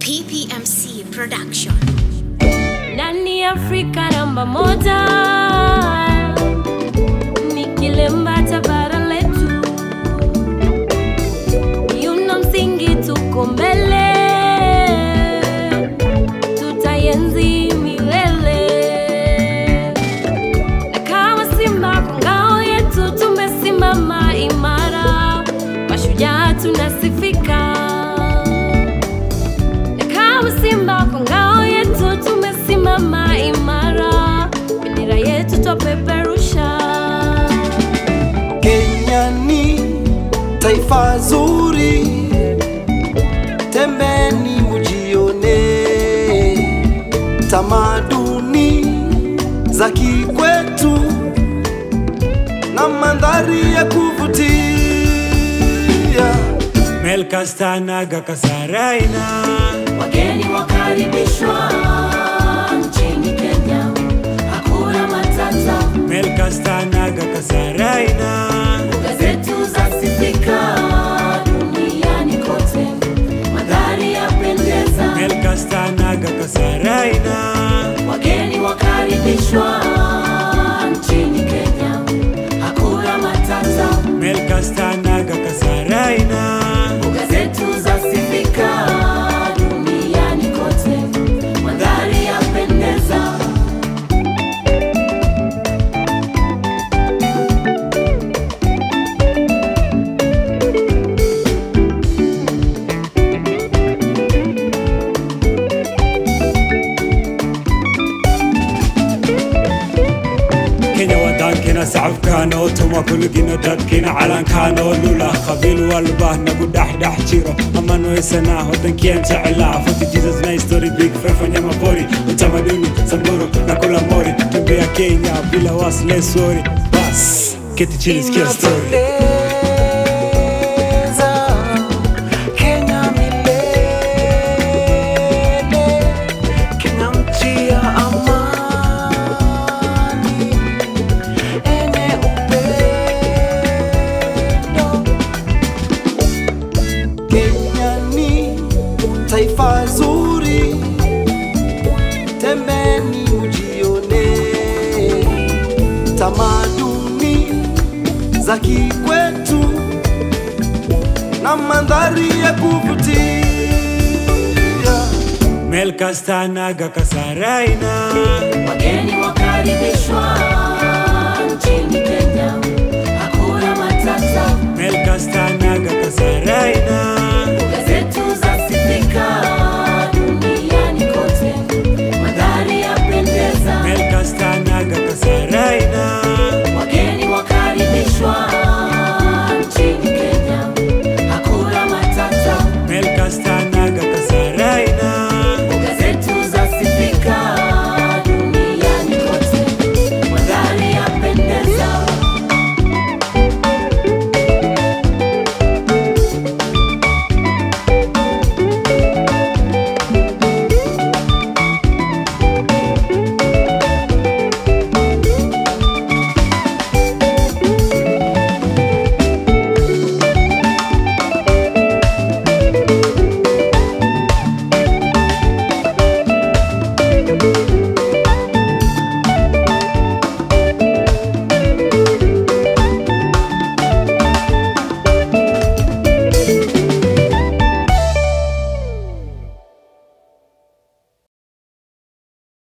PPMC Production. Nani Afrika namba moja? Ni Kilemba cha bara letu, yuna msingi, tuko mbele, taifa zuri, tembeni mujione tamaduni za kikwetu na mandhari ya kuvutia. Melkastanaga Kasaraina. Wageni wakaribishwa nchini Kenya, hakuna matata, Melkastanaga Kasaraina yapendeza. Melkastanaga Kasaraina Wageni wakaribishwa شعب كانوا توما كل جينا دكين على كانوا لولا خبيل والباه نبو دح دح جيرو أما نو يسنا هو تنكين تعلا فوتي جيزز ناي ستوري بيك فرفن ياما بوري وتما ديني سنبورو ناكولا موري تنبيا كينيا بلا واس سوري بس كتي تشيلي سكيل ستوري za kikwetu na mandhari ya kuvutia. Melkastanaga Kasaraina Wageni wakaribishwa